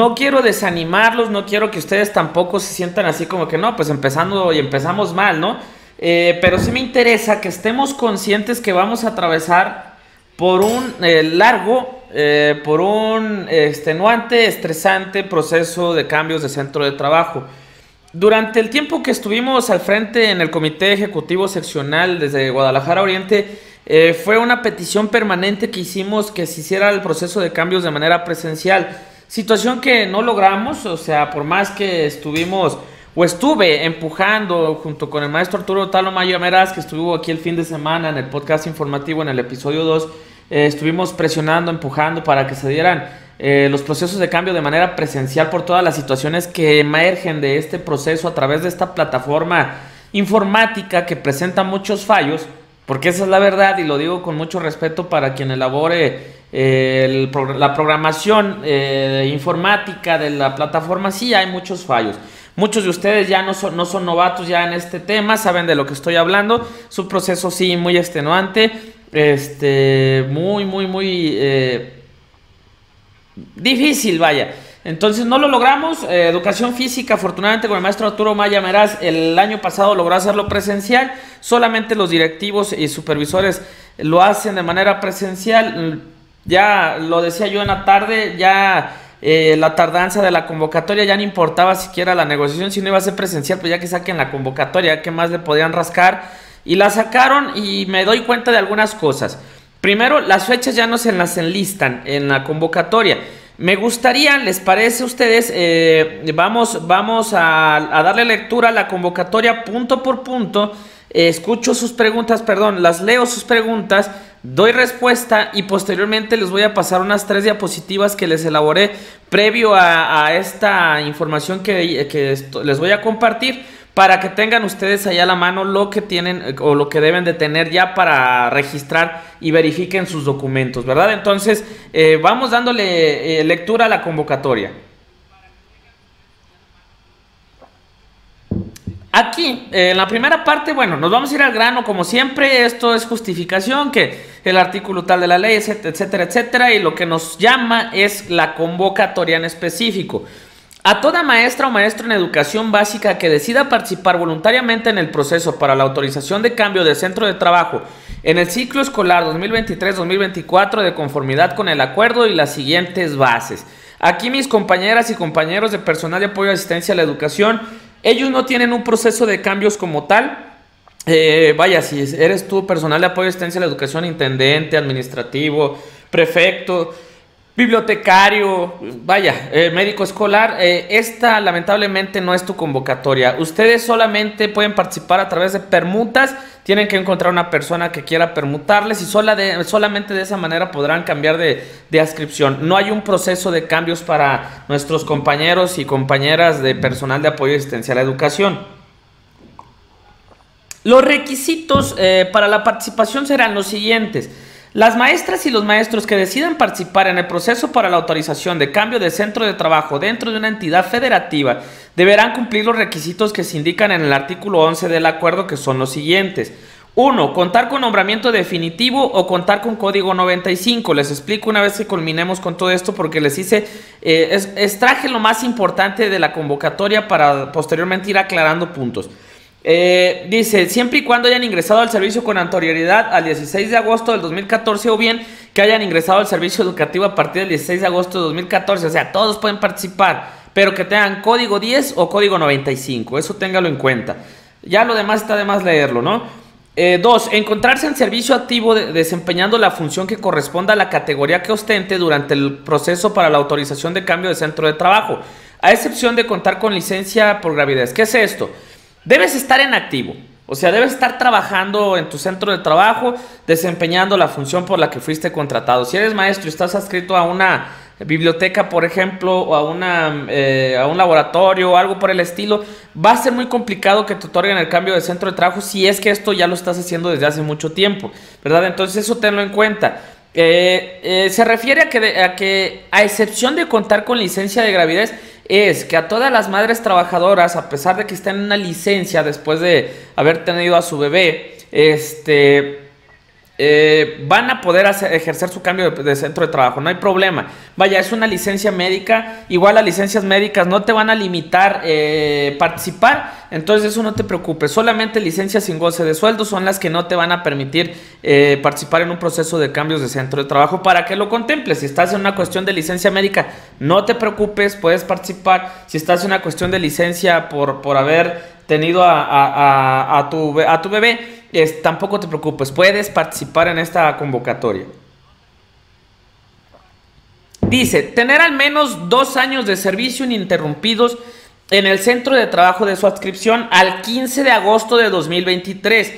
No quiero desanimarlos, no quiero que ustedes tampoco se sientan así como que no, pues empezando y empezamos mal, ¿no? Eh, pero sí me interesa que estemos conscientes que vamos a atravesar por un eh, largo, eh, por un extenuante, estresante proceso de cambios de centro de trabajo. Durante el tiempo que estuvimos al frente en el Comité Ejecutivo Seccional desde Guadalajara Oriente, fue una petición permanente que hicimos que se hiciera el proceso de cambios de manera presencial. Situación que no logramos, o sea, por más que estuvimos o estuve empujando junto con el maestro Arturo Talo Mayo Meraz, que estuvo aquí el fin de semana en el podcast informativo en el episodio 2, eh, estuvimos presionando, empujando para que se dieran eh, los procesos de cambio de manera presencial por todas las situaciones que emergen de este proceso a través de esta plataforma informática que presenta muchos fallos, porque esa es la verdad y lo digo con mucho respeto para quien elabore eh, la programación eh, informática de la plataforma, sí hay muchos fallos. Muchos de ustedes ya no son, no son novatos ya en este tema, saben de lo que estoy hablando. Su proceso sí muy extenuante, este, muy, muy, muy difícil, vaya. Entonces no lo logramos. Eh, educación física, afortunadamente con el maestro Arturo Maya Meraz, el año pasado logró hacerlo presencial. Solamente los directivos y supervisores lo hacen de manera presencial. Ya lo decía yo en la tarde, ya eh, la tardanza de la convocatoria ya no importaba siquiera la negociación, si no iba a ser presencial, pues ya que saquen la convocatoria, ¿qué más le podían rascar? Y la sacaron y me doy cuenta de algunas cosas. Primero, las fechas ya no se las enlistan en la convocatoria. Me gustaría, ¿les parece a ustedes? Eh, vamos vamos a, darle lectura a la convocatoria punto por punto. Escucho sus preguntas, perdón, las leo sus preguntas, doy respuesta y posteriormente les voy a pasar unas tres diapositivas que les elaboré previo a, esta información que, les voy a compartir para que tengan ustedes allá a la mano lo que tienen eh, o lo que deben de tener ya para registrar y verifiquen sus documentos, ¿verdad? Entonces, eh, vamos dándole eh, lectura a la convocatoria. Aquí, en la primera parte, bueno, nos vamos a ir al grano como siempre, esto es justificación, que el artículo tal de la ley, etcétera, etcétera, y lo que nos llama es la convocatoria en específico. A toda maestra o maestro en educación básica que decida participar voluntariamente en el proceso para la autorización de cambio de centro de trabajo en el ciclo escolar 2023-2024 de conformidad con el acuerdo y las siguientes bases. Aquí mis compañeras y compañeros de personal de apoyo y asistencia a la educación, ellos no tienen un proceso de cambios como tal. Eh, vaya, si eres tú personal de apoyo y asistencia a la educación, intendente, administrativo, prefecto, bibliotecario, vaya, eh, médico escolar, eh, esta lamentablemente no es tu convocatoria. Ustedes solamente pueden participar a través de permutas, tienen que encontrar una persona que quiera permutarles y sola de, solamente de esa manera podrán cambiar de, de adscripción. No hay un proceso de cambios para nuestros compañeros y compañeras de personal de apoyo asistencial a la educación. Los requisitos eh, para la participación serán los siguientes. Las maestras y los maestros que decidan participar en el proceso para la autorización de cambio de centro de trabajo dentro de una entidad federativa deberán cumplir los requisitos que se indican en el artículo 11 del acuerdo que son los siguientes. 1. Contar con nombramiento definitivo o contar con código 95. Les explico una vez que culminemos con todo esto porque les hice, eh, extraje lo más importante de la convocatoria para posteriormente ir aclarando puntos. Eh, dice, siempre y cuando hayan ingresado al servicio con anterioridad al 16 de agosto del 2014 o bien que hayan ingresado al servicio educativo a partir del 16 de agosto de 2014, o sea, todos pueden participar, pero que tengan código 10 o código 95, eso téngalo en cuenta. Ya lo demás está de más leerlo, ¿no? Eh, dos, encontrarse en servicio activo desempeñando la función que corresponda a la categoría que ostente durante el proceso para la autorización de cambio de centro de trabajo, a excepción de contar con licencia por gravidez. ¿Qué es esto? Debes estar en activo. O sea, debes estar trabajando en tu centro de trabajo, desempeñando la función por la que fuiste contratado. Si eres maestro y estás adscrito a una biblioteca, por ejemplo, o a, una, eh, a un laboratorio o algo por el estilo, va a ser muy complicado que te otorguen el cambio de centro de trabajo si es que esto ya lo estás haciendo desde hace mucho tiempo, ¿verdad? Entonces eso tenlo en cuenta. Eh, eh, se refiere a que, a que, a excepción de contar con licencia de gravidez, es que a todas las madres trabajadoras, a pesar de que estén en una licencia después de haber tenido a su bebé, este, eh, van a poder ejercer su cambio de, centro de trabajo, no hay problema. Vaya, es una licencia médica, igual las licencias médicas no te van a limitar eh, participar, entonces eso no te preocupes, solamente licencias sin goce de sueldo son las que no te van a permitir eh, participar en un proceso de cambios de centro de trabajo para que lo contemples. Si estás en una cuestión de licencia médica, no te preocupes, puedes participar. Si estás en una cuestión de licencia por, por haber tenido a, tu, a tu bebé, tampoco te preocupes, puedes participar en esta convocatoria. Dice, tener al menos dos años de servicio ininterrumpidos en el centro de trabajo de su adscripción al 15 de agosto de 2023,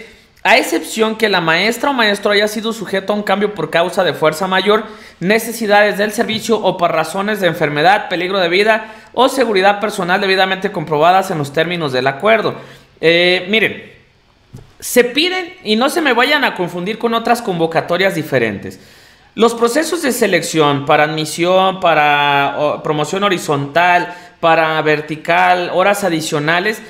a excepción que la maestra o maestro haya sido sujeto a un cambio por causa de fuerza mayor, necesidades del servicio o por razones de enfermedad, peligro de vida o seguridad personal debidamente comprobadas en los términos del acuerdo. Eh, miren, se piden, y no se me vayan a confundir con otras convocatorias diferentes, los procesos de selección para admisión, para promoción horizontal, para vertical, horas adicionales,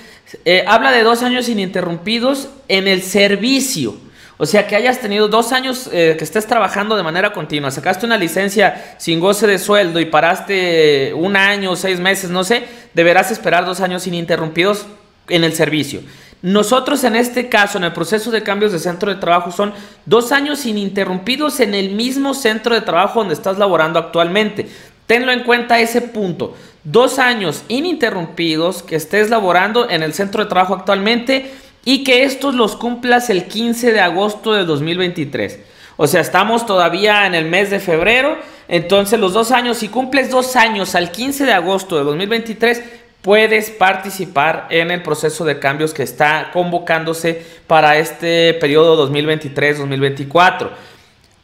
eh, habla de dos años ininterrumpidos en el servicio. O sea, que hayas tenido dos años eh, que estés trabajando de manera continua, sacaste una licencia sin goce de sueldo y paraste un año, seis meses, no sé, deberás esperar dos años ininterrumpidos en el servicio. Nosotros en este caso, en el proceso de cambios de centro de trabajo, son dos años ininterrumpidos en el mismo centro de trabajo donde estás laborando actualmente. Tenlo en cuenta ese punto. Dos años ininterrumpidos que estés laborando en el centro de trabajo actualmente y que estos los cumplas el 15 de agosto de 2023. O sea, estamos todavía en el mes de febrero. Entonces los dos años, si cumples dos años al 15 de agosto de 2023, puedes participar en el proceso de cambios que está convocándose para este periodo 2023-2024.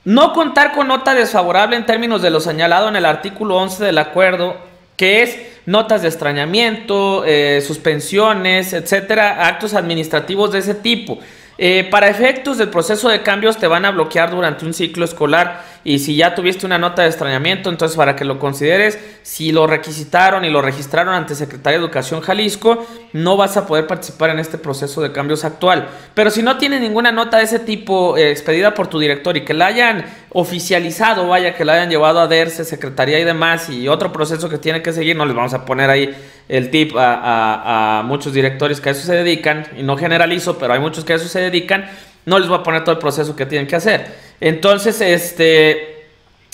No contar con nota desfavorable en términos de lo señalado en el artículo 11 del acuerdo, que es notas de extrañamiento, eh, suspensiones, etcétera, actos administrativos de ese tipo. Eh, para efectos del proceso de cambios te van a bloquear durante un ciclo escolar y si ya tuviste una nota de extrañamiento, entonces para que lo consideres, si lo requisitaron y lo registraron ante Secretaría de Educación Jalisco, no vas a poder participar en este proceso de cambios actual. Pero si no tienes ninguna nota de ese tipo eh, expedida por tu director y que la hayan oficializado, vaya, que la hayan llevado a DERCE, Secretaría y demás, y otro proceso que tiene que seguir, no les vamos a poner ahí el tip a muchos directores que a eso se dedican, y no generalizo, pero hay muchos que a eso se dedican, no les voy a poner todo el proceso que tienen que hacer. Entonces, este,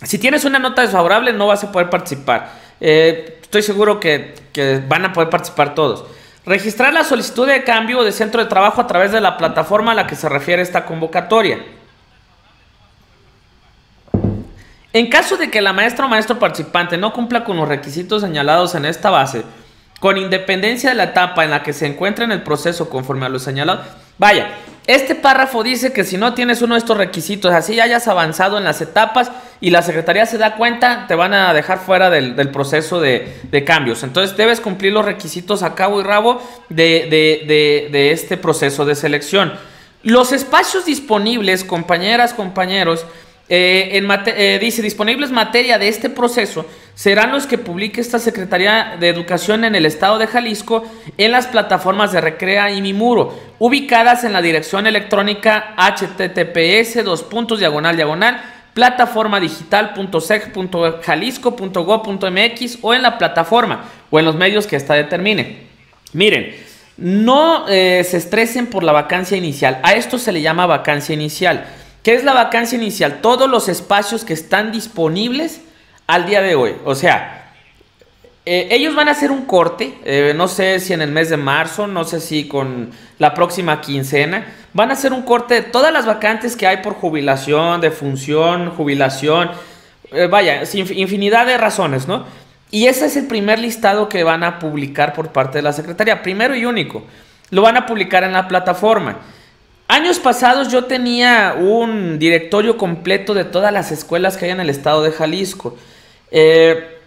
si tienes una nota desfavorable, no vas a poder participar. Eh, estoy seguro que, que van a poder participar todos. Registrar la solicitud de cambio de centro de trabajo a través de la plataforma a la que se refiere esta convocatoria. En caso de que la maestra o maestro participante no cumpla con los requisitos señalados en esta base, con independencia de la etapa en la que se encuentra en el proceso conforme a lo señalado, vaya, este párrafo dice que si no tienes uno de estos requisitos, así hayas avanzado en las etapas y la Secretaría se da cuenta, te van a dejar fuera del, proceso de, cambios. Entonces debes cumplir los requisitos a cabo y rabo de, este proceso de selección. Los espacios disponibles, compañeras, compañeros, eh, eh, dice disponibles materia de este proceso serán los que publique esta Secretaría de Educación en el estado de Jalisco en las plataformas de Recrea y Mimuro, ubicadas en la dirección electrónica https dos puntos diagonal diagonal plataforma digital.sec.jalisco.gov.mx o en la plataforma o en los medios que esta determine. Miren, no eh, se estresen por la vacancia inicial. A esto se le llama vacancia inicial. ¿Qué es la vacancia inicial? Todos los espacios que están disponibles al día de hoy. O sea, eh, ellos van a hacer un corte, eh, no sé si en el mes de marzo, no sé si con la próxima quincena, van a hacer un corte de todas las vacantes que hay por jubilación, de función, jubilación, eh, vaya, infinidad de razones, ¿no? Y ese es el primer listado que van a publicar por parte de la Secretaría, primero y único. Lo van a publicar en la plataforma. Años pasados yo tenía un directorio completo de todas las escuelas que hay en el estado de Jalisco. Eh,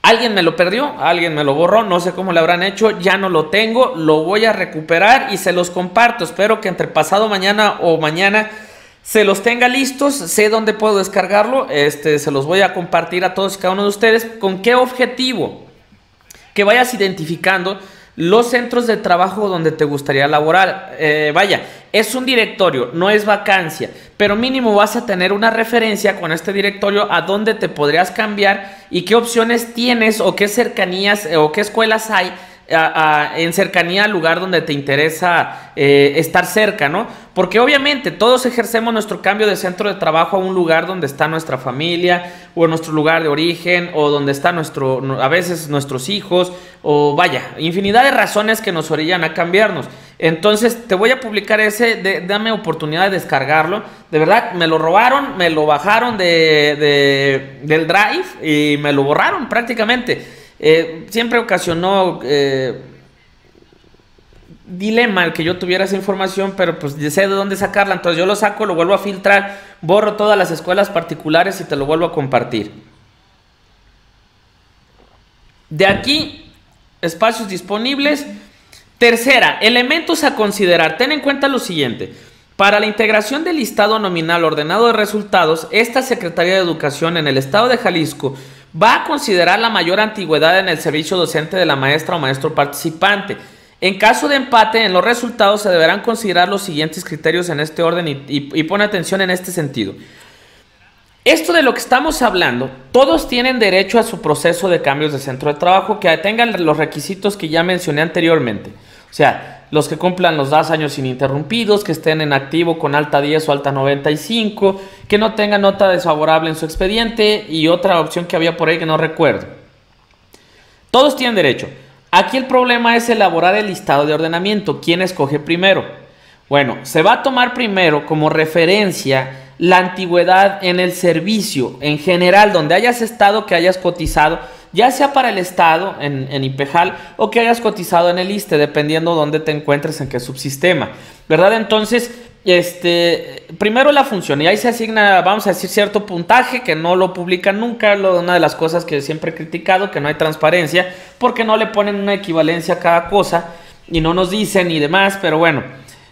alguien me lo perdió, alguien me lo borró, no sé cómo lo habrán hecho, ya no lo tengo, lo voy a recuperar y se los comparto. Espero que entre pasado mañana o mañana se los tenga listos, sé dónde puedo descargarlo, este, se los voy a compartir a todos y cada uno de ustedes. ¿Con qué objetivo? Que vayas identificando los centros de trabajo donde te gustaría laborar. Eh, vaya, es un directorio, no es vacancia, pero mínimo vas a tener una referencia con este directorio a dónde te podrías cambiar y qué opciones tienes o qué cercanías eh, o qué escuelas hay en cercanía al lugar donde te interesa eh, estar cerca, ¿no? Porque obviamente todos ejercemos nuestro cambio de centro de trabajo a un lugar donde está nuestra familia o nuestro lugar de origen o donde están nuestro, a veces nuestros hijos o vaya, infinidad de razones que nos orillan a cambiarnos. Entonces te voy a publicar ese, dame oportunidad de descargarlo. De verdad, me lo robaron, me lo bajaron de, del drive y me lo borraron prácticamente. Eh, siempre ocasionó eh, dilema el que yo tuviera esa información, pero pues sé de dónde sacarla, entonces yo lo saco, lo vuelvo a filtrar, borro todas las escuelas particulares y te lo vuelvo a compartir. De aquí, espacios disponibles. Tercera, elementos a considerar. Ten en cuenta lo siguiente. Para la integración del listado nominal ordenado de resultados, esta Secretaría de Educación en el Estado de Jalisco va a considerar la mayor antigüedad en el servicio docente de la maestra o maestro participante. En caso de empate en los resultados se deberán considerar los siguientes criterios en este orden y, pone atención en este sentido. Esto de lo que estamos hablando, todos tienen derecho a su proceso de cambios de centro de trabajo que tengan los requisitos que ya mencioné anteriormente. O sea, los que cumplan los dos años ininterrumpidos, que estén en activo con alta 10 o alta 95, que no tengan nota desfavorable en su expediente y otra opción que había por ahí que no recuerdo. Todos tienen derecho. Aquí el problema es elaborar el listado de ordenamiento. ¿Quién escoge primero? Bueno, se va a tomar primero como referencia la antigüedad en el servicio en general, donde hayas estado, que hayas cotizado ya sea para el Estado en, en IPEJAL o que hayas cotizado en el ISTE, dependiendo dónde te encuentres en qué subsistema, ¿verdad? Entonces, este, primero la función y ahí se asigna, vamos a decir, cierto puntaje que no lo publican nunca, lo, una de las cosas que siempre he criticado, que no hay transparencia, porque no le ponen una equivalencia a cada cosa y no nos dicen y demás, pero bueno.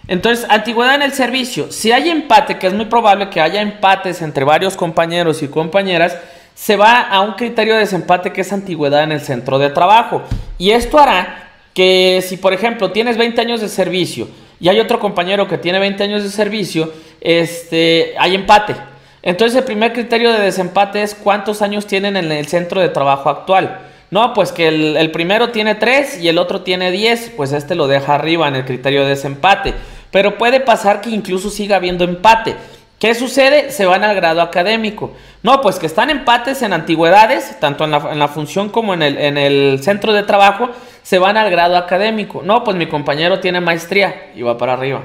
Entonces, antigüedad en el servicio. Si hay empate, que es muy probable que haya empates entre varios compañeros y compañeras, se va a un criterio de desempate que es antigüedad en el centro de trabajo. Y esto hará que si, por ejemplo, tienes 20 años de servicio y hay otro compañero que tiene 20 años de servicio, este, hay empate. Entonces el primer criterio de desempate es cuántos años tienen en el centro de trabajo actual. No, pues que el, el primero tiene 3 y el otro tiene 10, pues este lo deja arriba en el criterio de desempate. Pero puede pasar que incluso siga habiendo empate. ¿Qué sucede? Se van al grado académico. No, pues que están empates en antigüedades, tanto en la, función como en el, en el, centro de trabajo, se van al grado académico. No, pues mi compañero tiene maestría y va para arriba.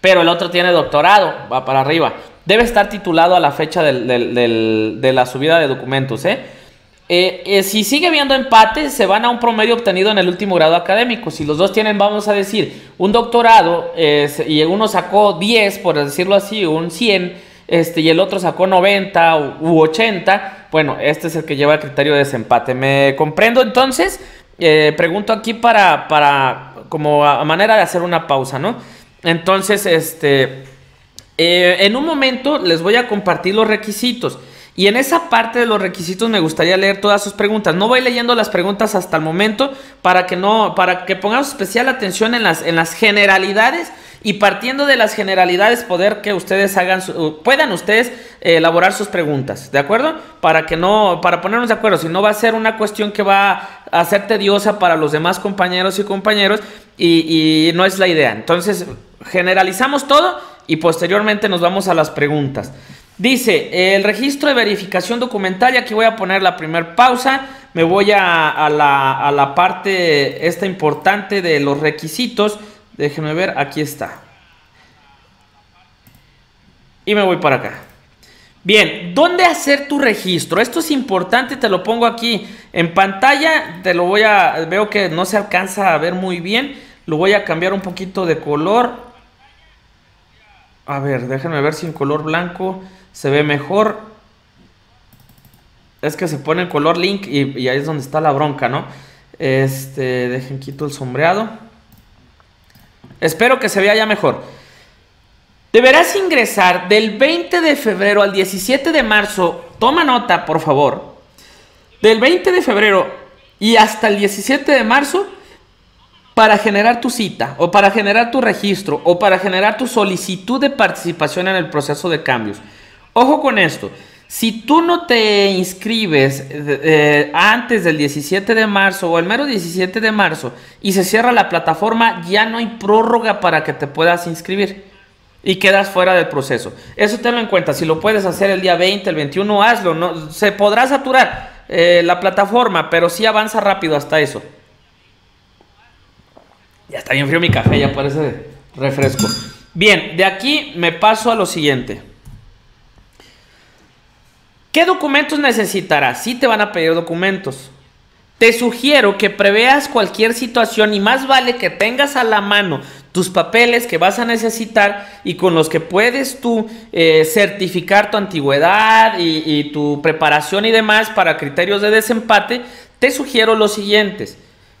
Pero el otro tiene doctorado, va para arriba. Debe estar titulado a la fecha de la subida de documentos, ¿eh? Eh, eh, si sigue habiendo empate, se van a un promedio obtenido en el último grado académico. Si los dos tienen, vamos a decir, un doctorado y uno sacó 10, por decirlo así, un 100, este, y el otro sacó 90 u 80, bueno, este es el que lleva el criterio de desempate. ¿Me comprendo entonces? Eh, pregunto aquí para, para, como manera de hacer una pausa, ¿no? Entonces, este, en un momento les voy a compartir los requisitos. Y en esa parte de los requisitos me gustaría leer todas sus preguntas. No voy leyendo las preguntas hasta el momento para que no, para que pongamos especial atención en las, en las generalidades y partiendo de las generalidades poder que ustedes hagan, puedan ustedes eh, elaborar sus preguntas, ¿de acuerdo? Para que no, para ponernos de acuerdo, si no va a ser una cuestión que va a ser tediosa para los demás compañeros y compañeros y, y no es la idea. Entonces, generalizamos todo y posteriormente nos vamos a las preguntas. Dice, el registro de verificación documental, y aquí voy a poner la primera pausa, me voy a, la, parte esta importante de los requisitos, déjenme ver, aquí está. Y me voy para acá. Bien, ¿dónde hacer tu registro? Esto es importante, te lo pongo aquí en pantalla, te lo voy a, veo que no se alcanza a ver muy bien, lo voy a cambiar un poquito de color. A ver, déjenme ver si en color blanco se ve mejor. Es que se pone el color link y, ahí es donde está la bronca, ¿no? Este, dejen quito el sombreado. Espero que se vea ya mejor. Deberás ingresar del 20 de febrero al 17 de marzo. Toma nota, por favor. Del 20 de febrero y hasta el 17 de marzo para generar tu cita o para generar tu registro o para generar tu solicitud de participación en el proceso de cambios. Ojo con esto. Si tú no te inscribes eh, eh, antes del 17 de marzo o el mero 17 de marzo y se cierra la plataforma, ya no hay prórroga para que te puedas inscribir y quedas fuera del proceso. Eso tenlo en cuenta. Si lo puedes hacer el día 20, el 21, hazlo. No, se podrá saturar eh, la plataforma, pero sí avanza rápido hasta eso. Ya está bien frío mi café, ya parece refresco. Bien, de aquí me paso a lo siguiente. ¿Qué documentos necesitarás? Sí te van a pedir documentos. Te sugiero que preveas cualquier situación y más vale que tengas a la mano tus papeles que vas a necesitar y con los que puedes tú eh, certificar tu antigüedad y, y tu preparación y demás para criterios de desempate. Te sugiero los siguientes.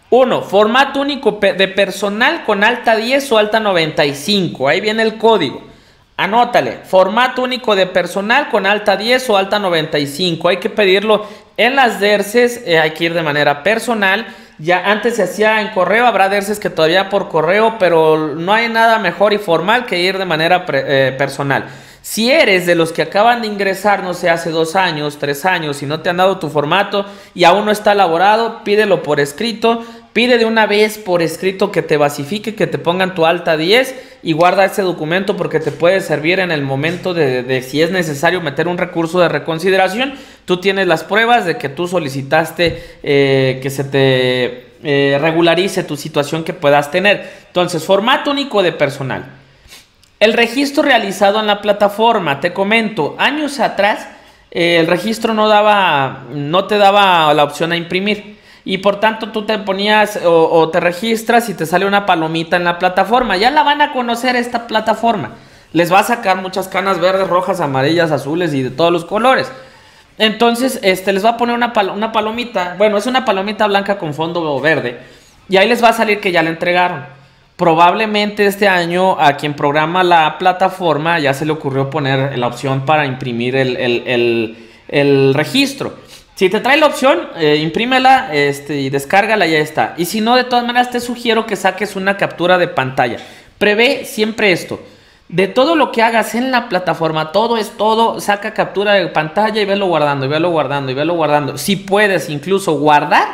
Uno, formato único de personal con alta 10 o alta 95. Ahí viene el código. Anótale, formato único de personal con alta 10 o alta 95. Hay que pedirlo en las DERCES, eh, hay que ir de manera personal. Ya antes se hacía en correo, habrá DERCES que todavía por correo, pero no hay nada mejor y formal que ir de manera eh, personal. Si eres de los que acaban de ingresar, no sé, hace dos años, tres años, y no te han dado tu formato y aún no está elaborado, pídelo por escrito. Pide de una vez por escrito que te basifique, que te pongan tu alta 10 y guarda ese documento porque te puede servir en el momento de, si es necesario meter un recurso de reconsideración. Tú tienes las pruebas de que tú solicitaste eh, que se te eh, regularice tu situación que puedas tener. Entonces, formato único de personal. El registro realizado en la plataforma, te comento, años atrás eh, el registro no daba, no te daba la opción a imprimir y por tanto tú te ponías o, te registras y te sale una palomita en la plataforma. Ya la van a conocer esta plataforma. Les va a sacar muchas canas verdes, rojas, amarillas, azules y de todos los colores. Entonces, este, les va a poner una, una palomita. Bueno, es una palomita blanca con fondo verde. Y ahí les va a salir que ya la entregaron. Probablemente este año a quien programa la plataforma ya se le ocurrió poner la opción para imprimir el, el registro. Si te trae la opción, eh, imprímela este, y descárgala ya está. Y si no, de todas maneras te sugiero que saques una captura de pantalla. Prevé siempre esto. De todo lo que hagas en la plataforma, todo es todo, saca captura de pantalla y velo guardando, y velo guardando, y velo guardando. Si puedes incluso guardar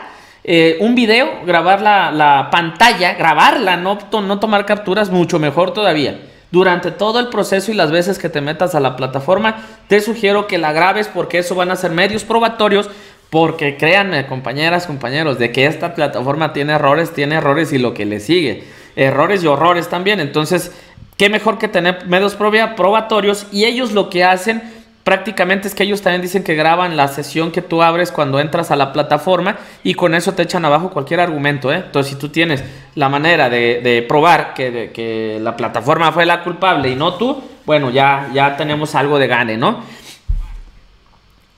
eh, un video, grabar la, la, pantalla, grabarla, no, no tomar capturas, mucho mejor todavía. Durante todo el proceso y las veces que te metas a la plataforma, te sugiero que la grabes porque eso van a ser medios probatorios. Porque créanme, compañeras, compañeros, de que esta plataforma tiene errores, tiene errores y lo que le sigue. Errores y horrores también. Entonces, qué mejor que tener medios probatorios y ellos lo que hacen prácticamente es que ellos también dicen que graban la sesión que tú abres cuando entras a la plataforma y con eso te echan abajo cualquier argumento. ¿eh? Entonces, si tú tienes la manera de, probar que, que, la plataforma fue la culpable y no tú, bueno, ya, ya tenemos algo de gane, ¿no?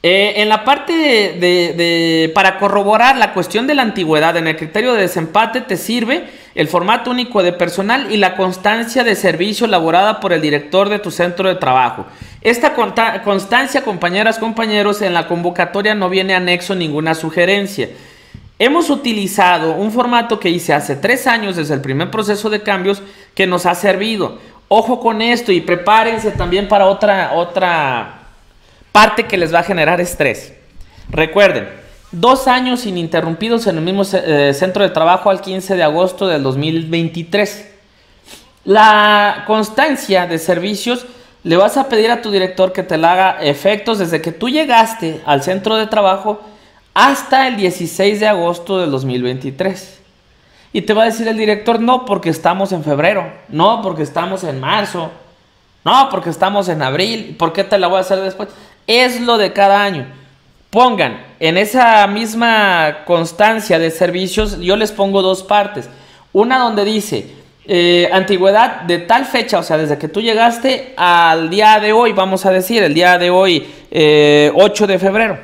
Eh, en la parte de, para corroborar la cuestión de la antigüedad, en el criterio de desempate te sirve el formato único de personal y la constancia de servicio elaborada por el director de tu centro de trabajo. Esta constancia, compañeras, compañeros, en la convocatoria no viene anexo ninguna sugerencia. Hemos utilizado un formato que hice hace tres años desde el primer proceso de cambios que nos ha servido. Ojo con esto y prepárense también para otra, otra parte que les va a generar estrés. Recuerden, dos años ininterrumpidos en el mismo eh, centro de trabajo al 15 de agosto del 2023. La constancia de servicios le vas a pedir a tu director que te la haga efectos desde que tú llegaste al centro de trabajo hasta el 16 de agosto del 2023. Y te va a decir el director, no porque estamos en febrero, no porque estamos en marzo, no porque estamos en abril, ¿por qué te la voy a hacer después? Es lo de cada año. Pongan en esa misma constancia de servicios, yo les pongo dos partes. Una donde dice eh, antigüedad de tal fecha, o sea, desde que tú llegaste al día de hoy, vamos a decir, el día de hoy, 8 eh, de febrero.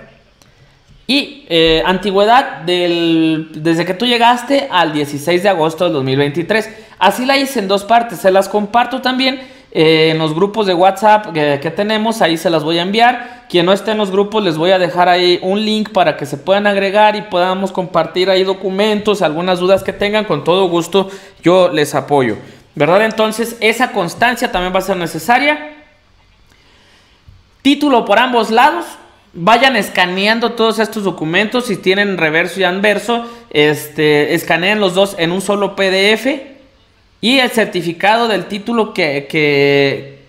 Y eh, antigüedad del, desde que tú llegaste al 16 de agosto del 2023. Así la hice en dos partes, se las comparto también en los grupos de WhatsApp que, tenemos, ahí se las voy a enviar. Quien no esté en los grupos, les voy a dejar ahí un link para que se puedan agregar y podamos compartir ahí documentos, algunas dudas que tengan. Con todo gusto, yo les apoyo. ¿Verdad? Entonces, esa constancia también va a ser necesaria. Título por ambos lados. Vayan escaneando todos estos documentos. Si tienen reverso y anverso, este, escaneen los dos en un solo PDF. Y el certificado del título que, que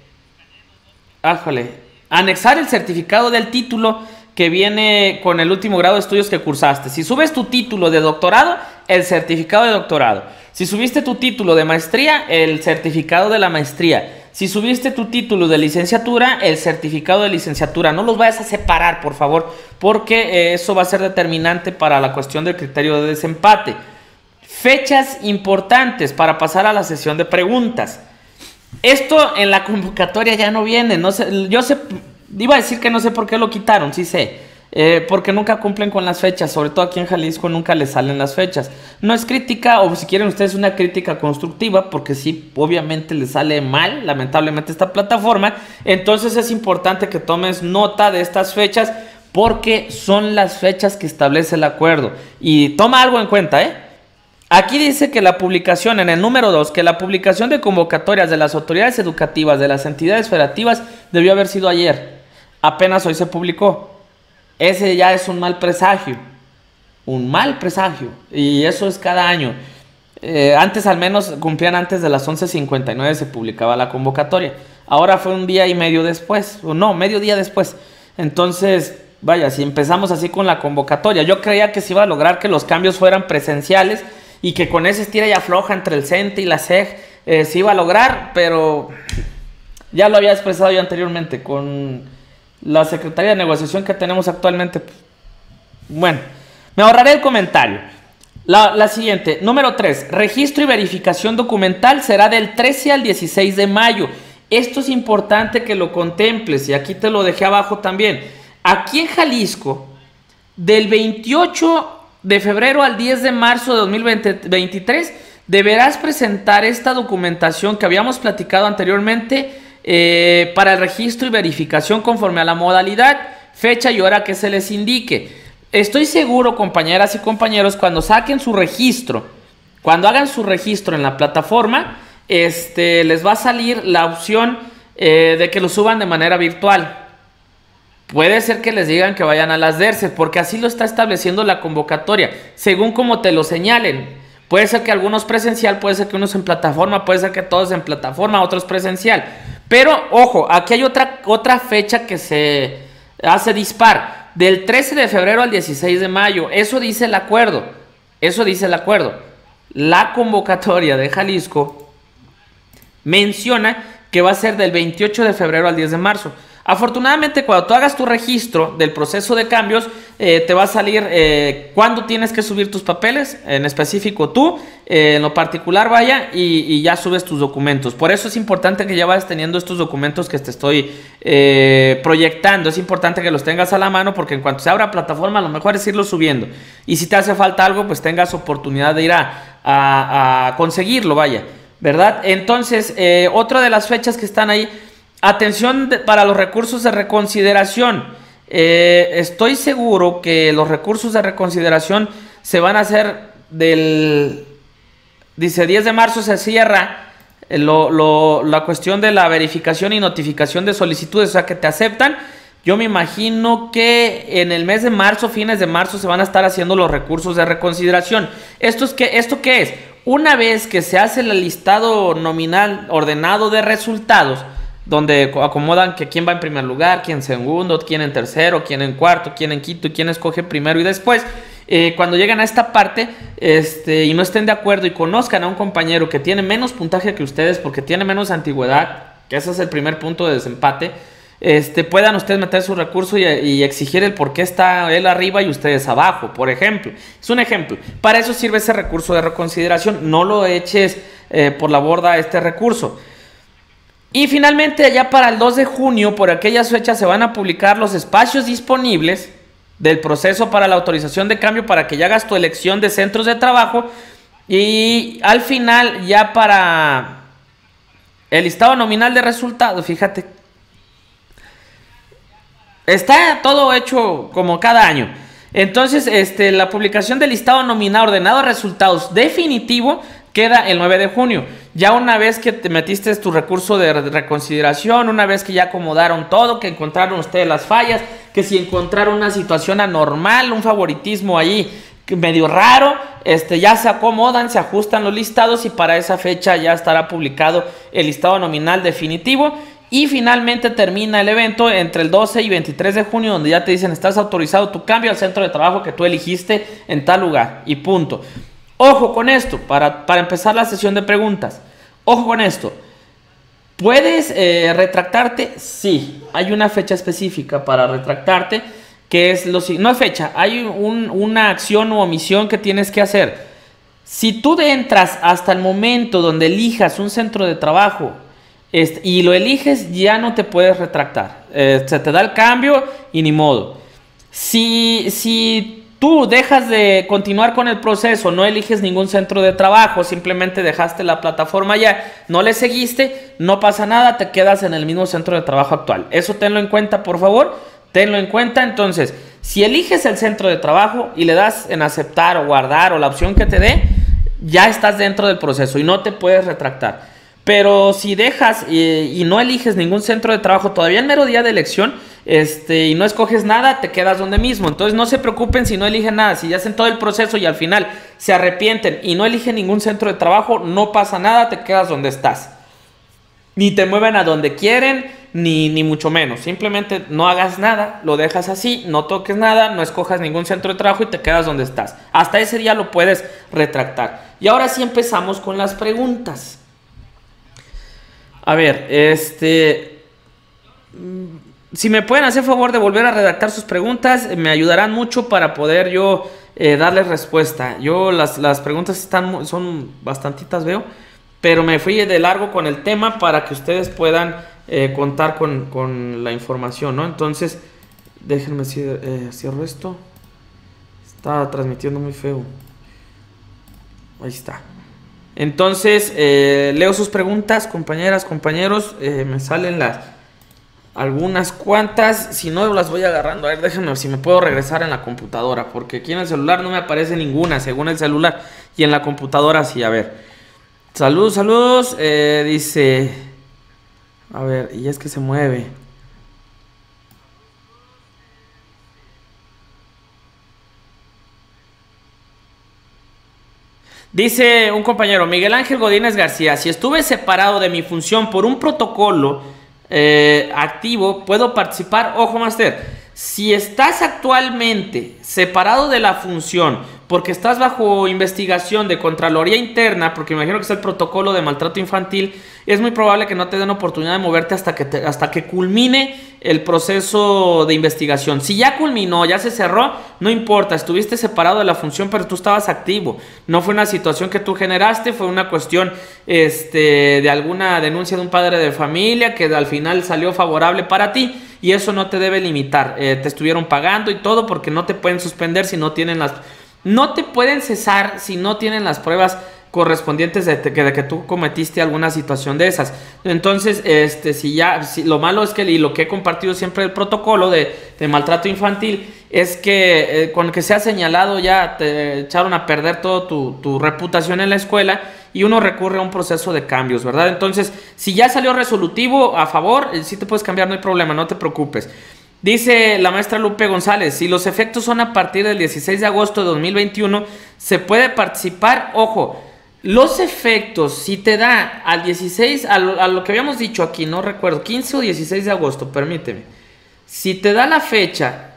anexar el certificado del título que viene con el último grado de estudios que cursaste. Si subes tu título de doctorado, el certificado de doctorado. Si subiste tu título de maestría, el certificado de la maestría. Si subiste tu título de licenciatura, el certificado de licenciatura. No los vayas a separar, por favor, porque eh, eso va a ser determinante para la cuestión del criterio de desempate. Fechas importantes para pasar a la sesión de preguntas. Esto en la convocatoria ya no viene. No sé, yo sé, iba a decir que no sé por qué lo quitaron, sí sé. Eh, porque nunca cumplen con las fechas, sobre todo aquí en Jalisco nunca les salen las fechas. No es crítica, o si quieren ustedes una crítica constructiva, porque sí, obviamente les sale mal, lamentablemente, esta plataforma. Entonces es importante que tomes nota de estas fechas, porque son las fechas que establece el acuerdo. Y toma algo en cuenta, ¿eh? Aquí dice que la publicación, en el número 2, que la publicación de convocatorias de las autoridades educativas de las entidades federativas debió haber sido ayer. Apenas hoy se publicó. Ese ya es un mal presagio. Un mal presagio. Y eso es cada año. Eh, antes al menos cumplían antes de las 11.59 se publicaba la convocatoria. Ahora fue un día y medio después. O no, medio día después. Entonces, vaya, si empezamos así con la convocatoria. Yo creía que se iba a lograr que los cambios fueran presenciales y que con ese estira y afloja entre el CENTE y la SEG eh, se iba a lograr, pero ya lo había expresado yo anteriormente con la Secretaría de Negociación que tenemos actualmente. Bueno, me ahorraré el comentario. La, la, siguiente, número 3, registro y verificación documental será del 13 al 16 de mayo. Esto es importante que lo contemples y aquí te lo dejé abajo también. Aquí en Jalisco, del 28 de febrero al 10 de marzo de 2023 deberás presentar esta documentación que habíamos platicado anteriormente eh, para el registro y verificación conforme a la modalidad, fecha y hora que se les indique. Estoy seguro, compañeras y compañeros, cuando saquen su registro, cuando hagan su registro en la plataforma, este, les va a salir la opción eh, de que lo suban de manera virtual. Puede ser que les digan que vayan a las DERCE, porque así lo está estableciendo la convocatoria, según como te lo señalen. Puede ser que algunos presencial, puede ser que unos en plataforma, puede ser que todos en plataforma, otros presencial. Pero ojo, aquí hay otra, otra fecha que se hace dispar, del 13 de febrero al 16 de mayo. Eso dice el acuerdo, eso dice el acuerdo. La convocatoria de Jalisco menciona que va a ser del 28 de febrero al 10 de marzo. Afortunadamente, cuando tú hagas tu registro del proceso de cambios, eh, te va a salir eh, cuándo tienes que subir tus papeles, en específico tú, eh, en lo particular vaya, y, ya subes tus documentos. Por eso es importante que ya vayas teniendo estos documentos que te estoy proyectando. Es importante que los tengas a la mano porque en cuanto se abra plataforma, lo mejor es irlo subiendo. Y si te hace falta algo, pues tengas oportunidad de ir a conseguirlo, vaya. ¿Verdad? Entonces, otra de las fechas que están ahí Atención para los recursos de reconsideración. Eh, estoy seguro que los recursos de reconsideración se van a hacer del... Dice, 10 de marzo se cierra eh, la cuestión de la verificación y notificación de solicitudes, o sea, que te aceptan. Yo me imagino que en el mes de marzo, fines de marzo, se van a estar haciendo los recursos de reconsideración. ¿Esto, es que, ¿Esto qué es? Una vez que se hace el listado nominal ordenado de resultados, donde acomodan que quién va en primer lugar, quién en segundo, quién en tercero, quién en cuarto, quién en quinto quién escoge primero y después. Eh, cuando llegan a esta parte este, y no estén de acuerdo y conozcan a un compañero que tiene menos puntaje que ustedes porque tiene menos antigüedad, que ese es el primer punto de desempate, este, puedan ustedes meter su recurso y, exigir el por qué está él arriba y ustedes abajo, por ejemplo. Es un ejemplo. Para eso sirve ese recurso de reconsideración. No lo eches eh, por la borda este recurso. Y finalmente, ya para el 2 de junio, por aquellas fechas, se van a publicar los espacios disponibles del proceso para la autorización de cambio para que ya hagas tu elección de centros de trabajo. Y al final, ya para el listado nominal de resultados, fíjate. Está todo hecho como cada año. Entonces, este, la publicación del listado nominal ordenado de resultados definitivo queda el 9 de junio. Ya una vez que te metiste tu recurso de reconsideración, una vez que ya acomodaron todo, que encontraron ustedes las fallas, que si encontraron una situación anormal, un favoritismo ahí medio raro, este, ya se acomodan, se ajustan los listados y para esa fecha ya estará publicado el listado nominal definitivo. Y finalmente termina el evento entre el 12 y 23 de junio, donde ya te dicen estás autorizado tu cambio al centro de trabajo que tú eligiste en tal lugar. Y punto. Ojo con esto, para, empezar la sesión de preguntas. Ojo con esto. ¿Puedes eh, retractarte? Sí, hay una fecha específica para retractarte, que es lo No es fecha, hay una acción o omisión que tienes que hacer. Si tú entras hasta el momento donde elijas un centro de trabajo y lo eliges, ya no te puedes retractar. Eh, se te da el cambio y ni modo. Si, si tú dejas de continuar con el proceso, no eliges ningún centro de trabajo, simplemente dejaste la plataforma ya, no le seguiste, no pasa nada, te quedas en el mismo centro de trabajo actual. Eso tenlo en cuenta, por favor, tenlo en cuenta. Entonces, si eliges el centro de trabajo y le das en aceptar o guardar o la opción que te dé, ya estás dentro del proceso y no te puedes retractar. Pero si dejas y, no eliges ningún centro de trabajo todavía en mero día de elección este, y no escoges nada, te quedas donde mismo. Entonces no se preocupen si no eligen nada. Si ya hacen todo el proceso y al final se arrepienten y no eligen ningún centro de trabajo, no pasa nada, te quedas donde estás. Ni te mueven a donde quieren, ni, ni mucho menos. Simplemente no hagas nada, lo dejas así, no toques nada, no escojas ningún centro de trabajo y te quedas donde estás. Hasta ese día lo puedes retractar. Y ahora sí empezamos con las preguntas. A ver, este... Si me pueden hacer favor de volver a redactar sus preguntas, me ayudarán mucho para poder yo eh, darles respuesta. Yo las, preguntas están, son bastantitas, veo, pero me fui de largo con el tema para que ustedes puedan eh, contar con, la información, ¿no? Entonces, déjenme eh, cierro esto. Está transmitiendo muy feo. Ahí está. Entonces, eh, leo sus preguntas, compañeras, compañeros. Eh, me salen las algunas cuantas. Si no, las voy agarrando. A ver, déjenme si me puedo regresar en la computadora. Porque aquí en el celular no me aparece ninguna, según el celular. Y en la computadora sí, a ver. Saludos, saludos. Eh, dice. A ver, y es que se mueve. Dice un compañero, Miguel Ángel Godínez García, si estuve separado de mi función por un protocolo eh, activo, puedo participar. Ojo, Master, si estás actualmente separado de la función porque estás bajo investigación de Contraloría Interna, porque imagino que es el protocolo de maltrato infantil, es muy probable que no te den oportunidad de moverte hasta que, hasta que culmine el proceso de investigación. Si ya culminó, ya se cerró, no importa, estuviste separado de la función, pero tú estabas activo. No fue una situación que tú generaste, fue una cuestión este, de alguna denuncia de un padre de familia que al final salió favorable para ti y eso no te debe limitar. Eh, te estuvieron pagando y todo porque no te pueden suspender si no tienen las no te pueden cesar si no tienen las pruebas correspondientes de, que, de que tú cometiste alguna situación de esas. Entonces, este, si ya, si, lo malo es que, y lo que he compartido siempre el protocolo de, maltrato infantil, es que eh, con que se ha señalado ya te echaron a perder toda tu, tu, reputación en la escuela y uno recurre a un proceso de cambios, ¿verdad? Entonces, si ya salió resolutivo a favor, eh, sí te puedes cambiar, no hay problema, no te preocupes. Dice la maestra Lupe González, si los efectos son a partir del 16 de agosto de 2021, se puede participar, ojo, los efectos, si te da al 16, a lo, que habíamos dicho aquí, no recuerdo, 15 o 16 de agosto, permíteme, si te da la fecha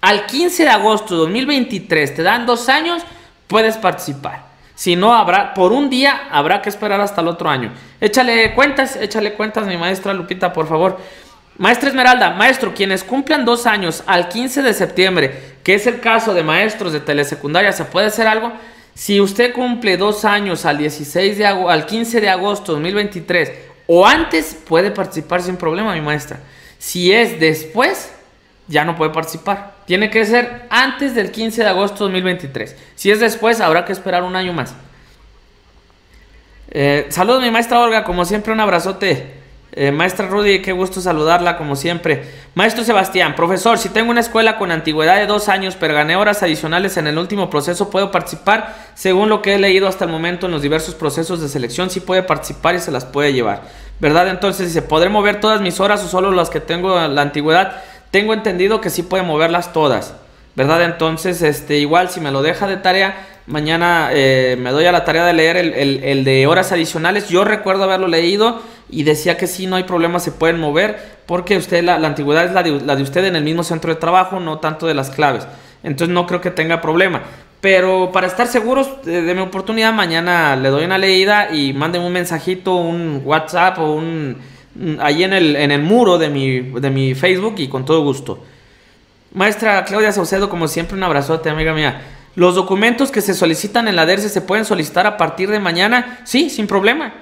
al 15 de agosto de 2023, te dan dos años, puedes participar. Si no, habrá, por un día habrá que esperar hasta el otro año. Échale cuentas, échale cuentas, mi maestra Lupita, por favor. Maestra Esmeralda, maestro, quienes cumplan dos años al 15 de septiembre, que es el caso de maestros de telesecundaria, ¿se puede hacer algo? Si usted cumple dos años al, 16 de al 15 de agosto de 2023 o antes, puede participar sin problema, mi maestra. Si es después, ya no puede participar. Tiene que ser antes del 15 de agosto de 2023. Si es después, habrá que esperar un año más. Eh, saludos, mi maestra Olga. Como siempre, un abrazote. Eh, maestra Rudy, qué gusto saludarla como siempre. Maestro Sebastián, profesor, si tengo una escuela con antigüedad de dos años, pero gané horas adicionales en el último proceso, ¿puedo participar? Según lo que he leído hasta el momento en los diversos procesos de selección, sí puede participar y se las puede llevar. ¿Verdad? Entonces dice, ¿podré mover todas mis horas o solo las que tengo la antigüedad? Tengo entendido que sí puede moverlas todas. ¿Verdad? Entonces, este, igual si me lo deja de tarea, mañana eh, me doy a la tarea de leer el, de horas adicionales. Yo recuerdo haberlo leído y decía que sí, no hay problema, se pueden mover, porque usted, la, antigüedad es la de, la de, usted en el mismo centro de trabajo, no tanto de las claves. Entonces no creo que tenga problema. Pero para estar seguros de, mi oportunidad, mañana le doy una leída y manden un mensajito, un WhatsApp o un... ahí en el, en el muro de mi, de mi Facebook y con todo gusto. Maestra Claudia Saucedo, como siempre, un abrazote, amiga mía. ¿Los documentos que se solicitan en la DERCE se pueden solicitar a partir de mañana? Sí, sin problema.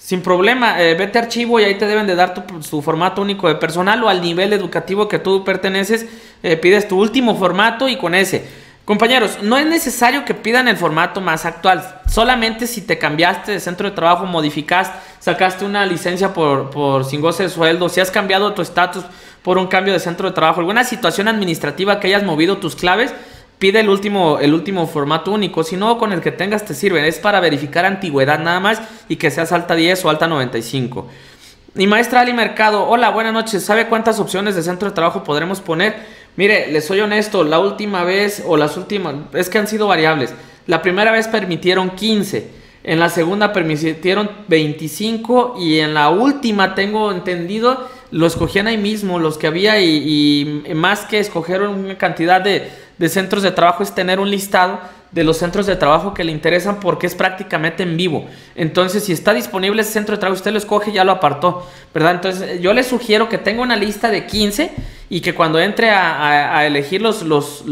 Sin problema, eh, vete archivo y ahí te deben de dar tu, formato único de personal o al nivel educativo que tú perteneces, eh, pides tu último formato y con ese. Compañeros, no es necesario que pidan el formato más actual, solamente si te cambiaste de centro de trabajo, modificaste, sacaste una licencia por, por sin goce de sueldo, si has cambiado tu estatus por un cambio de centro de trabajo, alguna situación administrativa que hayas movido tus claves, pide el último, el último formato único, si no con el que tengas te sirve, es para verificar antigüedad nada más y que seas alta 10 o alta 95. Y maestra Ali Mercado, hola, buenas noches, ¿sabe cuántas opciones de centro de trabajo podremos poner? Mire, les soy honesto, la última vez o las últimas, es que han sido variables. La primera vez permitieron 15, en la segunda permitieron 25 y en la última tengo entendido lo escogían ahí mismo, los que había y, más que escoger una cantidad de, de centros de trabajo es tener un listado de los centros de trabajo que le interesan porque es prácticamente en vivo. Entonces, si está disponible ese centro de trabajo, usted lo escoge y ya lo apartó, ¿verdad? Entonces, yo le sugiero que tenga una lista de 15 y que cuando entre a, elegir los, los,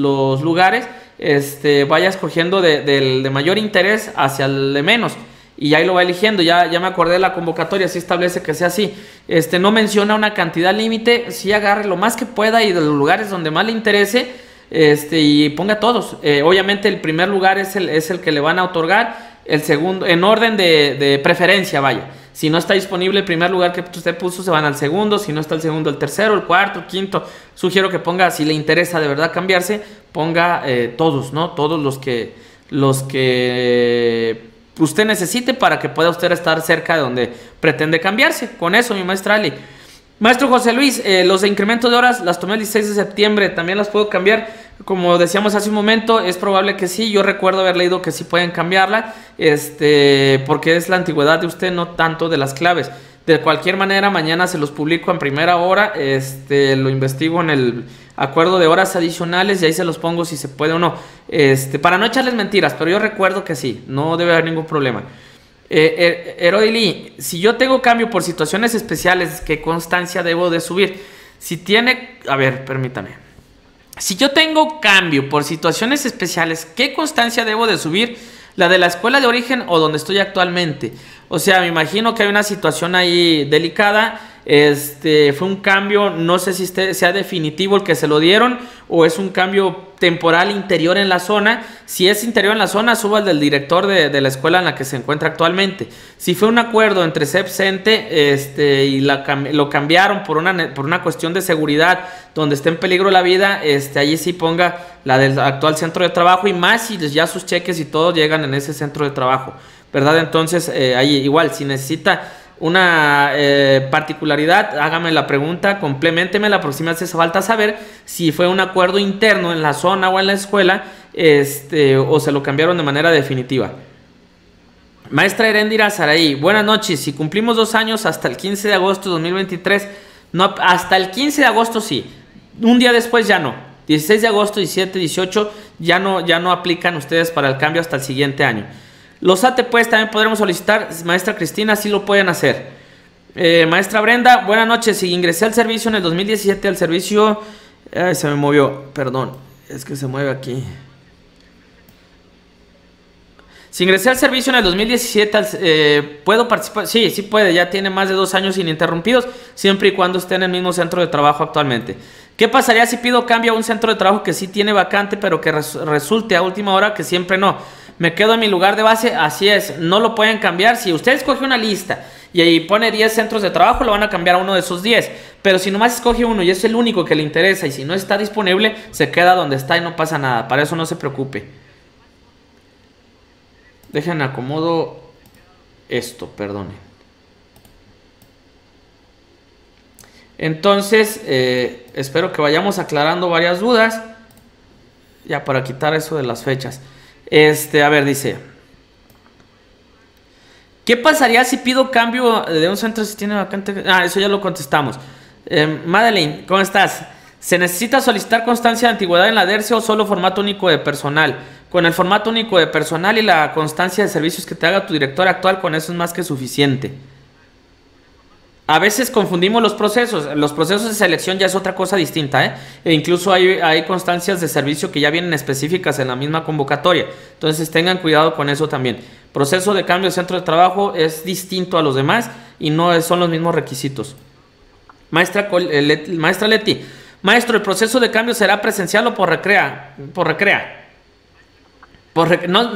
lugares, este, vaya escogiendo de, de, mayor interés hacia el de menos. Y ahí lo va eligiendo, ya, ya me acordé de la convocatoria, si establece que sea así. Este, no menciona una cantidad límite, sí agarre lo más que pueda y de los lugares donde más le interese, este, y ponga todos. Eh, obviamente el primer lugar es el, es el que le van a otorgar, el segundo, en orden de, preferencia, vaya. Si no está disponible el primer lugar que usted puso, se van al segundo. Si no está el segundo, el tercero, el cuarto, el quinto. Sugiero que ponga, si le interesa de verdad cambiarse, ponga eh, todos, ¿no? Todos los que, los que usted necesite para que pueda usted estar cerca de donde pretende cambiarse. Con eso, mi maestra Ali. Maestro José Luis, eh, los incrementos de horas las tomé el 16 de septiembre, ¿también las puedo cambiar? Como decíamos hace un momento, es probable que sí, yo recuerdo haber leído que sí pueden cambiarla, este, porque es la antigüedad de usted, no tanto de las claves. De cualquier manera, mañana se los publico en primera hora, este, lo investigo en el acuerdo de horas adicionales y ahí se los pongo si se puede o no. Este, para no echarles mentiras, pero yo recuerdo que sí, no debe haber ningún problema. Eh, eh si yo tengo cambio por situaciones especiales, ¿qué constancia debo de subir? Si tiene, a ver, permítame. Si yo tengo cambio por situaciones especiales, ¿qué constancia debo de subir? ¿La de la escuela de origen o donde estoy actualmente? O sea, me imagino que hay una situación ahí delicada este fue un cambio, no sé si sea definitivo el que se lo dieron o es un cambio temporal interior en la zona. Si es interior en la zona, suba al del director de, la escuela en la que se encuentra actualmente. Si fue un acuerdo entre CEPCENTE este, y lo cambiaron por una, por una cuestión de seguridad donde esté en peligro la vida, este, allí sí ponga la del actual centro de trabajo y más si ya sus cheques y todo llegan en ese centro de trabajo. ¿Verdad? Entonces, eh, ahí igual, si necesita una eh, particularidad, hágame la pregunta, complementeme la próxima vez hace falta saber si fue un acuerdo interno en la zona o en la escuela este, o se lo cambiaron de manera definitiva. Maestra Erendira Saraí, buenas noches. Si cumplimos dos años hasta el 15 de agosto de 2023, no, hasta el 15 de agosto sí, un día después ya no. 16 de agosto, 17, 18 ya no, ya no aplican ustedes para el cambio hasta el siguiente año. Los ATE pues también podremos solicitar, maestra Cristina, sí lo pueden hacer. Eh, maestra Brenda, buenas noches. Si ingresé al servicio en el 2017, al servicio... Ay, se me movió, perdón, es que se mueve aquí. Si ingresé al servicio en el 2017, eh, ¿puedo participar? Sí, sí puede, ya tiene más de dos años ininterrumpidos, siempre y cuando esté en el mismo centro de trabajo actualmente. ¿Qué pasaría si pido cambio a un centro de trabajo que sí tiene vacante, pero que resulte a última hora que siempre no? Me quedo en mi lugar de base, así es, no lo pueden cambiar. Si usted escoge una lista y ahí pone 10 centros de trabajo, lo van a cambiar a uno de esos 10. Pero si nomás escoge uno y es el único que le interesa y si no está disponible, se queda donde está y no pasa nada. Para eso no se preocupe. Dejen acomodo esto, perdonen. Entonces, eh, espero que vayamos aclarando varias dudas. Ya para quitar eso de las fechas. Este, a ver, dice. ¿Qué pasaría si pido cambio de un centro si tiene vacante? Ah, eso ya lo contestamos. Eh, Madeline, ¿cómo estás? ¿Se necesita solicitar constancia de antigüedad en la DERCE o solo formato único de personal? Con el formato único de personal y la constancia de servicios que te haga tu director actual, con eso es más que suficiente. A veces confundimos los procesos. Los procesos de selección ya es otra cosa distinta. ¿eh? E incluso hay, hay, constancias de servicio que ya vienen específicas en la misma convocatoria. Entonces tengan cuidado con eso también. Proceso de cambio de centro de trabajo es distinto a los demás y no son los mismos requisitos. Maestra, eh, maestra Leti, maestro, ¿el proceso de cambio será presencial o por recrea? Por recrea. Por no,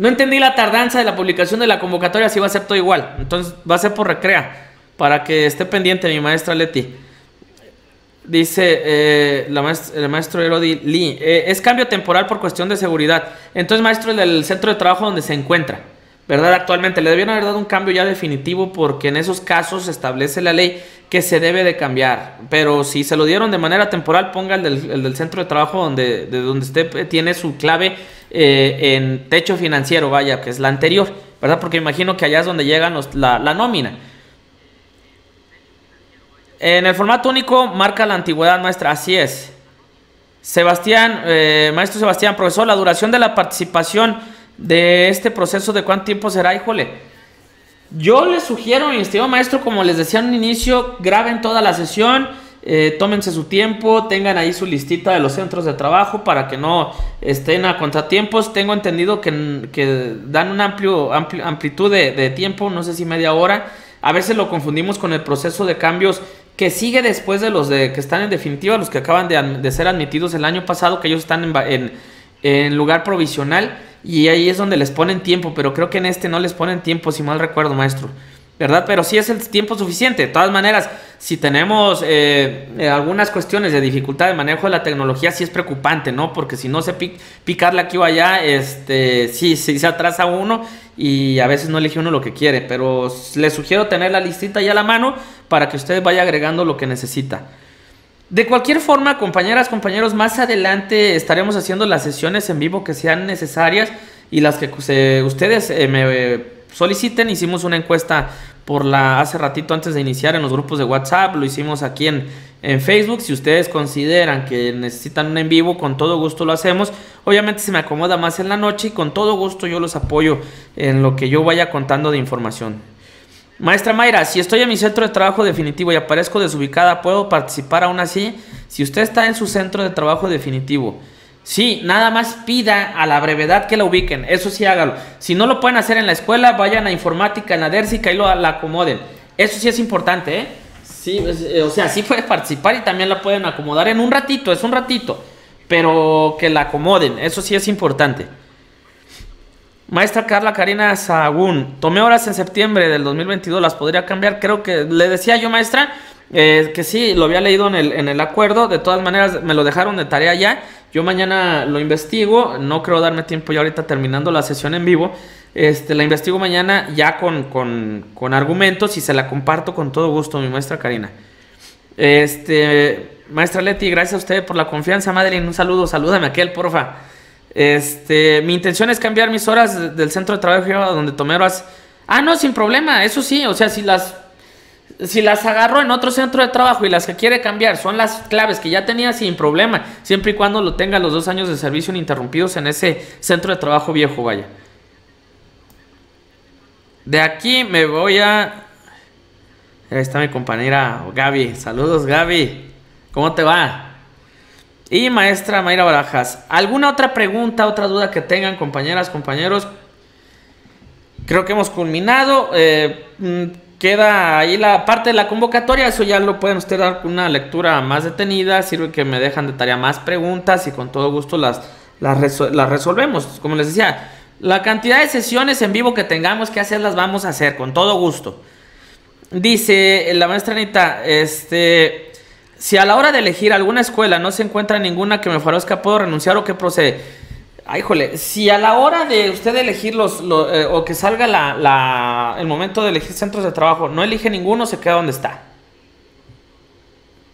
no entendí la tardanza de la publicación de la convocatoria, si va a ser todo igual. Entonces va a ser por recrea, para que esté pendiente mi maestra Leti. Dice eh, la el maestro Erodi Lee, eh, es cambio temporal por cuestión de seguridad. Entonces, maestro, el del centro de trabajo donde se encuentra, ¿verdad? Actualmente le debieron haber dado un cambio ya definitivo porque en esos casos establece la ley que se debe de cambiar. Pero si se lo dieron de manera temporal, ponga el del, centro de trabajo donde, de donde usted tiene su clave eh, en techo financiero, vaya, que es la anterior, ¿verdad? Porque imagino que allá es donde llega la, nómina. En el formato único marca la antigüedad maestra, así es. Sebastián, eh, maestro Sebastián, profesor, la duración de la participación de este proceso, ¿de cuánto tiempo será? Híjole. Yo les sugiero, mi estimado maestro, como les decía en un inicio, graben toda la sesión eh, tómense su tiempo, tengan ahí su listita de los centros de trabajo para que no estén a contratiempos. Tengo entendido que, dan una amplio, amplitud de, tiempo, no sé si media hora. A veces lo confundimos con el proceso de cambios que sigue después de los de, que están en definitiva, los que acaban de, ser admitidos el año pasado, que ellos están en, en lugar provisional y ahí es donde les ponen tiempo, pero creo que en este no les ponen tiempo, si mal recuerdo, maestro. ¿verdad? Pero sí es el tiempo suficiente. De todas maneras, si tenemos eh, eh, algunas cuestiones de dificultad de manejo de la tecnología, sí es preocupante, ¿no? Porque si no se picarle aquí o allá, este, sí, sí se atrasa uno y a veces no elige uno lo que quiere. Pero les sugiero tener la listita ya a la mano para que usted vaya agregando lo que necesita. De cualquier forma, compañeras, compañeros, más adelante estaremos haciendo las sesiones en vivo que sean necesarias y las que ustedes eh, me soliciten. Hicimos una encuesta por la hace ratito antes de iniciar en los grupos de WhatsApp, lo hicimos aquí en, en Facebook. Si ustedes consideran que necesitan un en vivo, con todo gusto lo hacemos. Obviamente se me acomoda más en la noche y con todo gusto yo los apoyo en lo que yo vaya contando de información. Maestra Mayra, si estoy en mi centro de trabajo definitivo y aparezco desubicada, ¿puedo participar aún así? Si usted está en su centro de trabajo definitivo Sí, nada más pida a la brevedad que la ubiquen. Eso sí, hágalo. Si no lo pueden hacer en la escuela, vayan a informática, en la DERSI, que ahí lo la acomoden. Eso sí es importante, ¿eh? Sí, eh, o sea, sí puede participar y también la pueden acomodar en un ratito, es un ratito. Pero que la acomoden, eso sí es importante. Maestra Carla Karina Sagún, tomé horas en septiembre del 2022, ¿las podría cambiar? Creo que le decía yo, maestra, eh, que sí, lo había leído en el, en el acuerdo, de todas maneras me lo dejaron de tarea ya yo mañana lo investigo, no creo darme tiempo ya ahorita terminando la sesión en vivo. Este, la investigo mañana ya con, con, argumentos y se la comparto con todo gusto, mi maestra Karina. Este, maestra Leti, gracias a usted por la confianza. Madeline, un saludo, salúdame aquel, porfa. Este, mi intención es cambiar mis horas del centro de trabajo donde tomé horas. Ah, no, sin problema, eso sí, o sea, si las si las agarro en otro centro de trabajo y las que quiere cambiar son las claves que ya tenía sin problema, siempre y cuando lo tenga los dos años de servicio ininterrumpidos en ese centro de trabajo viejo, vaya. De aquí me voy a... Ahí está mi compañera Gaby. Saludos Gaby. ¿Cómo te va? Y maestra Mayra Barajas. ¿Alguna otra pregunta, otra duda que tengan compañeras, compañeros? Creo que hemos culminado. Eh, mm, queda ahí la parte de la convocatoria, eso ya lo pueden ustedes dar una lectura más detenida, sirve que me dejan de tarea más preguntas y con todo gusto las, las, resolvemos. Como les decía, La cantidad de sesiones en vivo que tengamos que hacer las vamos a hacer con todo gusto. Dice la maestra Anita, este, si a la hora de elegir alguna escuela no se encuentra ninguna que me favorezca, ¿puedo renunciar o qué procede? Ay, jole, si a la hora de usted elegir los, eh, o que salga la, el momento de elegir centros de trabajo, no elige ninguno, se queda donde está.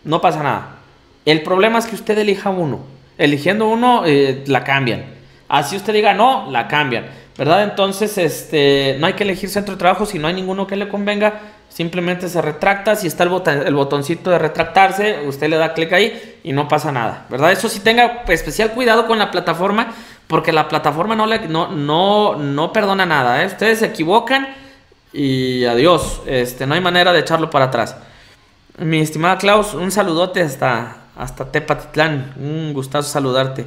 No pasa nada. El problema es que usted elija uno. Eligiendo uno, eh, la cambian. Así usted diga no, la cambian. ¿Verdad? Entonces, este, no hay que elegir centro de trabajo si no hay ninguno que le convenga. Simplemente se retracta. Si está el, el botoncito de retractarse, usted le da clic ahí y no pasa nada. ¿Verdad? Eso sí tenga especial cuidado con la plataforma porque la plataforma no, le, no, no, no perdona nada. ¿eh? Ustedes se equivocan y adiós. Este, no hay manera de echarlo para atrás. Mi estimada Klaus, un saludote hasta, hasta Tepatitlán. Un gustazo saludarte.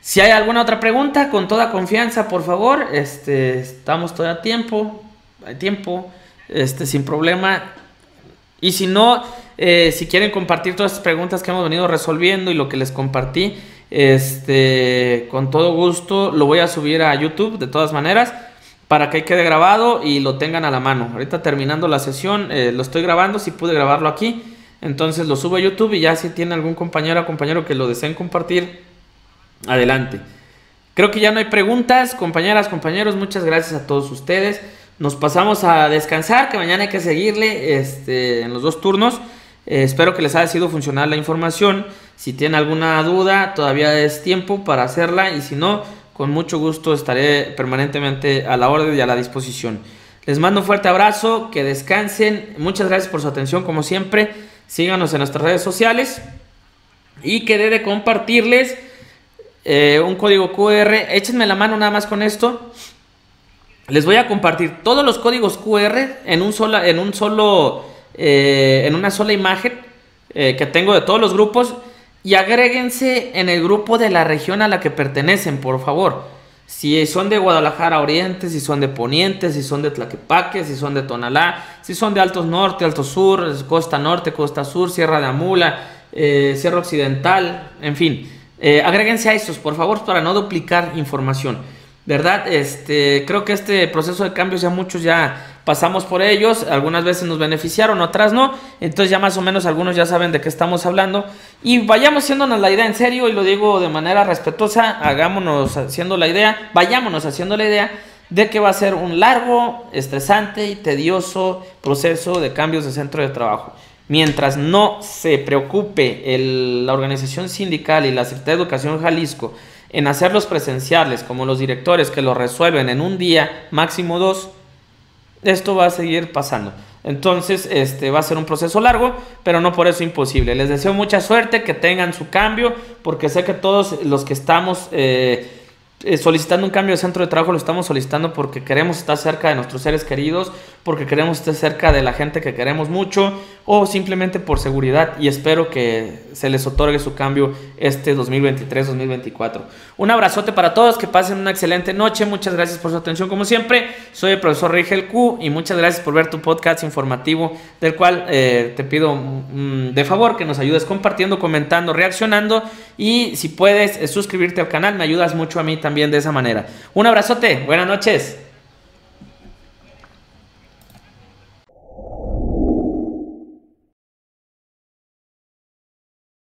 Si hay alguna otra pregunta, con toda confianza, por favor, este, estamos todavía a tiempo, hay tiempo, este, sin problema. Y si no, eh, si quieren compartir todas las preguntas que hemos venido resolviendo y lo que les compartí, este, con todo gusto lo voy a subir a YouTube de todas maneras para que quede grabado y lo tengan a la mano. Ahorita terminando la sesión, eh, lo estoy grabando, si pude grabarlo aquí, entonces lo subo a YouTube y ya si tiene algún compañero o compañero que lo deseen compartir, adelante. Creo que ya no hay preguntas, compañeras, compañeros, muchas gracias a todos ustedes. Nos pasamos a descansar, que mañana hay que seguirle este, en los dos turnos. Eh, espero que les haya sido funcional la información. Si tienen alguna duda, todavía es tiempo para hacerla y si no, con mucho gusto estaré permanentemente a la orden y a la disposición. Les mando un fuerte abrazo, que descansen. Muchas gracias por su atención como siempre. Síganos en nuestras redes sociales y quedé de compartirles eh, un código QR. Échenme la mano nada más con esto. Les voy a compartir todos los códigos QR en un solo, en un solo, eh, en una sola imagen eh, que tengo de todos los grupos y agréguense en el grupo de la región a la que pertenecen, por favor. Si son de Guadalajara Oriente, si son de Poniente, si son de Tlaquepaque, si son de Tonalá, si son de Altos Norte, Altos Sur, Costa Norte, Costa Sur, Sierra de Amula, Sierra Occidental, en fin. Eh, agréguense a estos, por favor, para no duplicar información. ¿Verdad? Este, creo que este proceso de cambios ya muchos ya pasamos por ellos, algunas veces nos beneficiaron, otras no, entonces ya más o menos algunos ya saben de qué estamos hablando. Y vayamos haciéndonos la idea en serio y lo digo de manera respetuosa, hagámonos haciendo la idea, vayámonos haciendo la idea de que va a ser un largo, estresante y tedioso proceso de cambios de centro de trabajo. Mientras no se preocupe la organización sindical y la Secretaría de Educación Jalisco en hacerlos presenciales, como los directores que lo resuelven en un día, máximo dos, esto va a seguir pasando. Entonces, este va a ser un proceso largo, pero no por eso imposible. Les deseo mucha suerte, que tengan su cambio, porque sé que todos los que estamos eh, eh, solicitando un cambio de centro de trabajo lo estamos solicitando porque queremos estar cerca de nuestros seres queridos, porque queremos estar cerca de la gente que queremos mucho o simplemente por seguridad y espero que se les otorgue su cambio este 2023-2024. Un abrazote para todos, que pasen una excelente noche, muchas gracias por su atención como siempre, soy el profesor Rigel Q y muchas gracias por ver tu podcast informativo del cual eh, te pido mm, de favor que nos ayudes compartiendo, comentando, reaccionando y si puedes eh, suscribirte al canal me ayudas mucho a mí también de esa manera. Un abrazote, buenas noches.